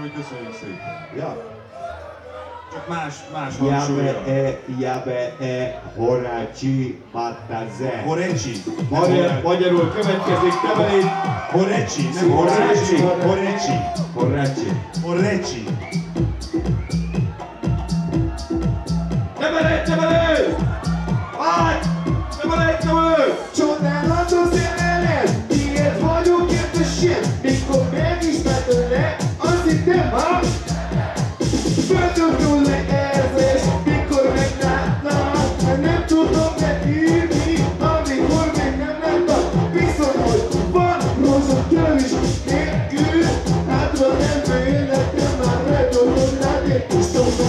hogy köszönjük szépen. Ja. Csak más, más hangsúlya. Jabe, jabe, e, horácsi, battaze. Horecsi. Magyar, magyarul következik Temelin. Horecsi, nem horácsi. Horecsi. Horecsi. Horecsi.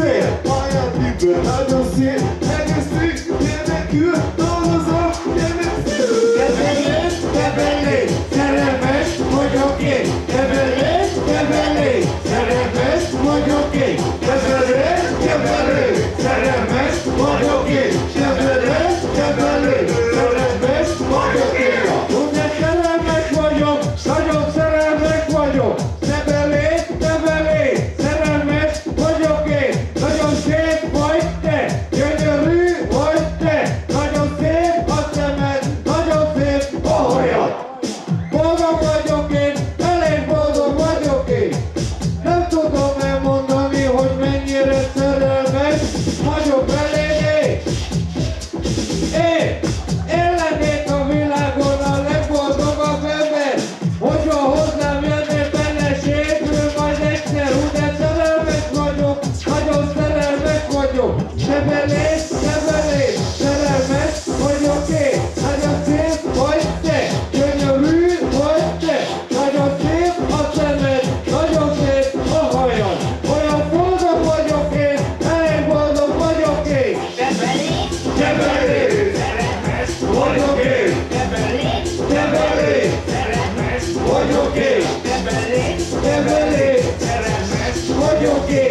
ser Pai, a liberdade eu sei. your get.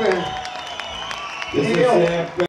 happen. This Neil.